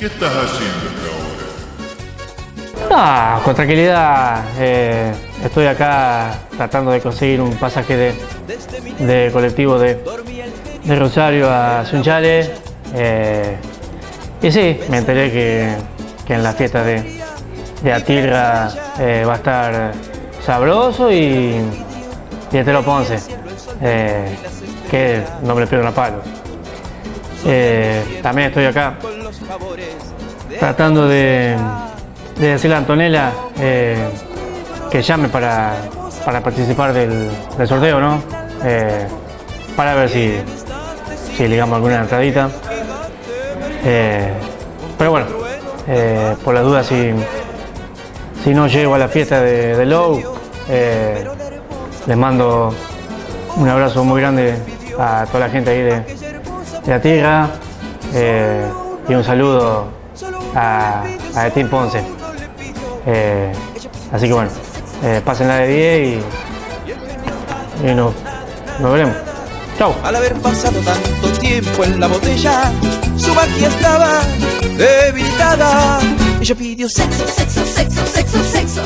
¿Qué estás haciendo ahora? Ah, con tranquilidad. Eh, estoy acá tratando de conseguir un pasaje de, de colectivo de, de, Rosario a Sunchales. Eh, y sí, me enteré que, que en la fiesta de, de Atirra eh, va a estar sabroso y, y Etero Ponce, eh, que no me pierdo palo. También estoy acá tratando de, de decirle a Antonella eh, que llame para, para participar del, del, sorteo, ¿no? Eh, para ver si, si ligamos alguna entradita. Eh, pero bueno, por las dudas, si, si no llego a la fiesta de, de Low, les mando un abrazo muy grande a toda la gente ahí de, de la tierra y un saludo a, a Team Ponce. Eh, así que bueno, eh, pásenla de 10 y, y nos, nos veremos. Chau. Al haber pasado tanto tiempo en la botella, su magia estaba debilitada. Ella pidió sexo, sexo, sexo, sexo, sexo.